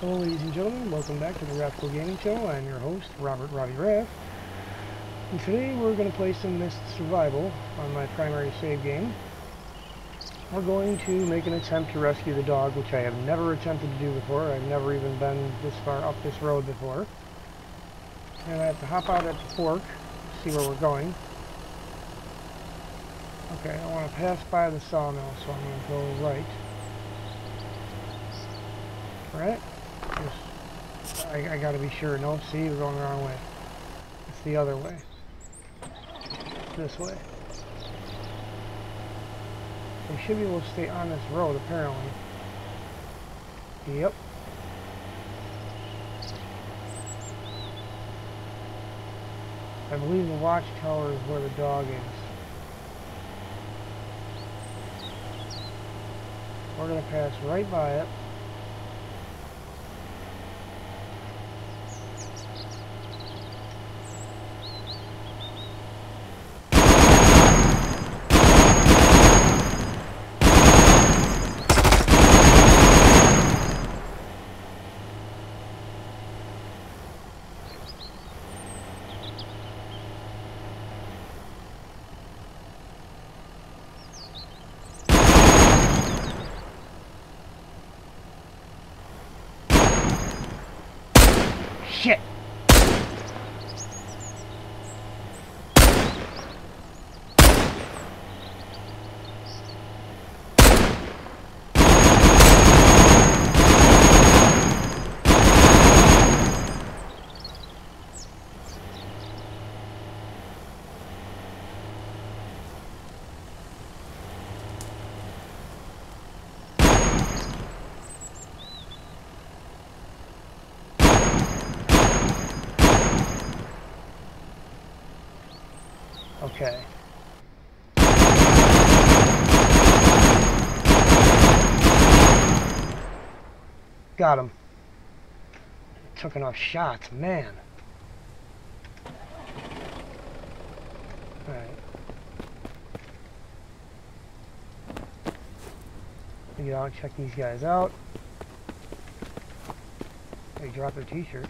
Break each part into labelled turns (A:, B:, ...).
A: Hello ladies and gentlemen, welcome back to the RathCo Gaming Channel. I'm your host, Robert Robbie Rath. And today we're going to play some Mist Survival on my primary save game. We're going to make an attempt to rescue the dog, which I have never attempted to do before. I've never even been this far up this road before. And I have to hop out at the fork, see where we're going. Okay, I want to pass by the sawmill, so I'm going to go right. Right? I, I gotta be sure. No, see, we're going the wrong way. It's the other way. This way. We should be able to stay on this road, apparently. Yep. I believe the watchtower is where the dog is. We're going to pass right by it. Okay. Got him. Took enough shots, man. Alright. Get out, check these guys out. They dropped their t-shirt.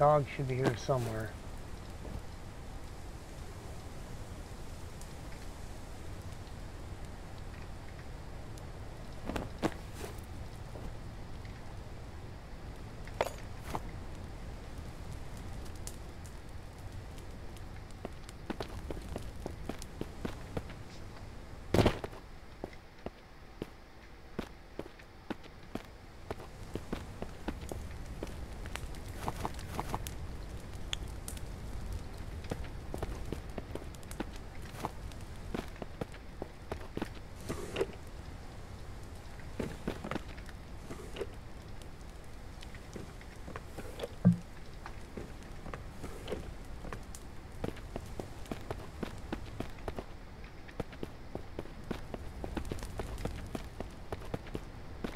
A: Dog should be here somewhere.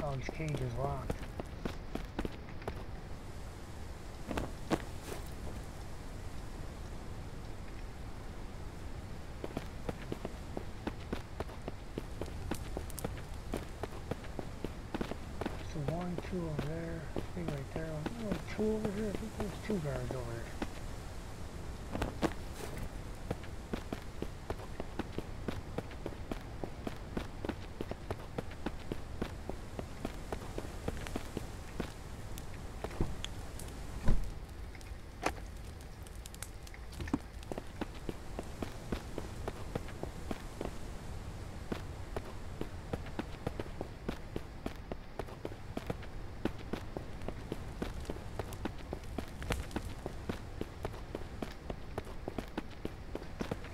A: Dog's cage is locked. So one, two over there, three right there. Oh, two over here. I think there's two guards over there.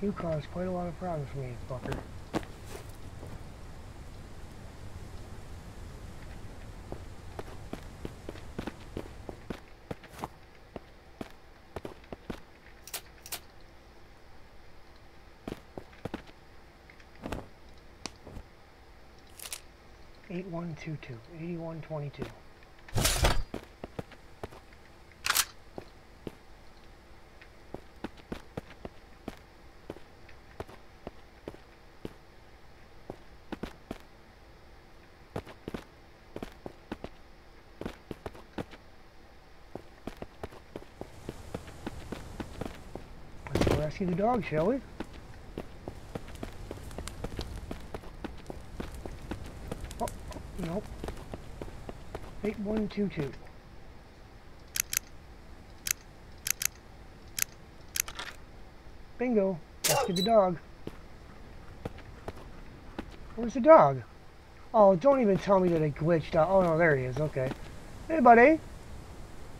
A: You caused quite a lot of problems for me, fucker. Eight one two two, eighty one twenty two. Rescue the dog, shall we? Oh, nope. 8122. Bingo. Rescue the dog. Where's the dog? Oh, don't even tell me that it glitched out. Oh, no, there he is. Okay. Hey, buddy.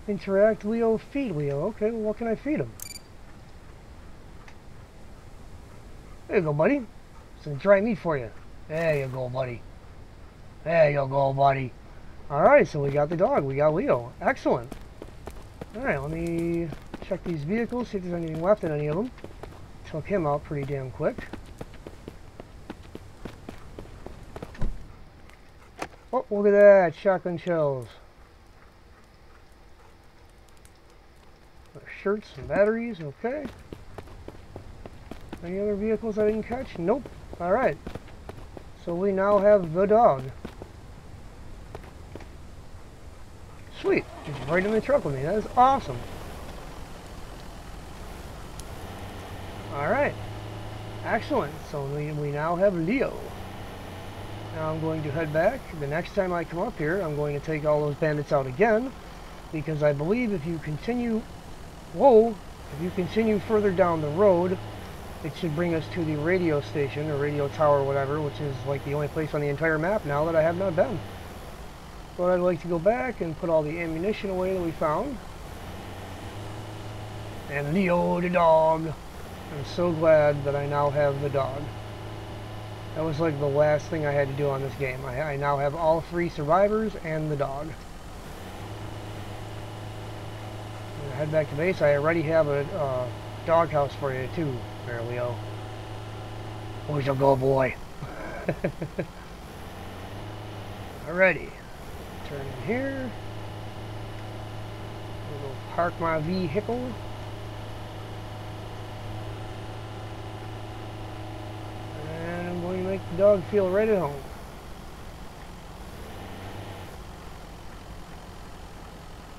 A: Interact Leo, feed Leo. Okay, well, what can I feed him? There you go, buddy. Some dry meat for you. There you go, buddy. There you go, buddy. Alright, so we got the dog. We got Leo. Excellent. Alright, let me check these vehicles, see if there's anything left in any of them. Took him out pretty damn quick. Oh, look at that. Shotgun shells. Shirts and batteries. Okay. Any other vehicles I didn't catch? Nope. Alright. So we now have the dog. Sweet. Just right in the truck with me. That is awesome. Alright. Excellent. So we, we now have Leo. Now I'm going to head back. The next time I come up here, I'm going to take all those bandits out again. Because I believe if you continue... Whoa! If you continue further down the road, it should bring us to the radio station, or radio tower, or whatever, which is like the only place on the entire map now that I have not been. But I'd like to go back and put all the ammunition away that we found. And Leo the dog. I'm so glad that I now have the dog. That was like the last thing I had to do on this game. I, I now have all three survivors and the dog. head back to base. I already have a uh, doghouse for you too, there, Leo. Where's your go, boy? Alrighty. Turn in here. We'll park my vehicle. And I'm going to make the dog feel right at home.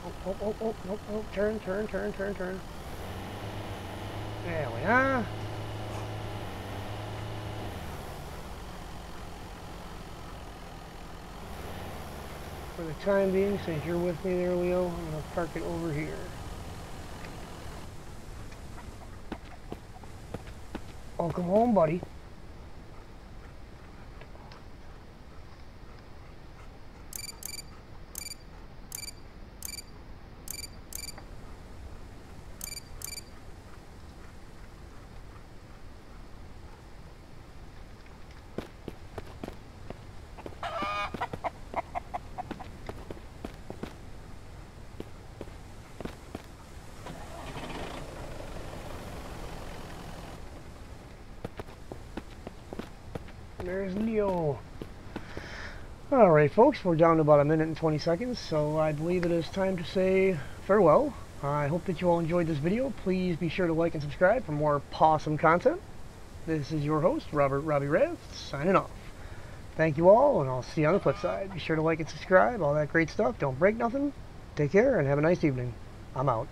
A: oh, oh, oh, oh, oh, oh. turn, turn, turn, turn, turn. There we are. For the time being, since you're with me there, Leo, I'm going to park it over here. Welcome home, buddy. There's Leo. Alright folks, we're down to about a minute and 20 seconds, so I believe it is time to say farewell. I hope that you all enjoyed this video. Please be sure to like and subscribe for more awesome content. This is your host, Robert Robbie Rath, signing off. Thank you all, and I'll see you on the flip side. Be sure to like and subscribe, all that great stuff. Don't break nothing. Take care, and have a nice evening. I'm out.